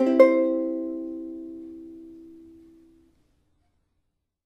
Música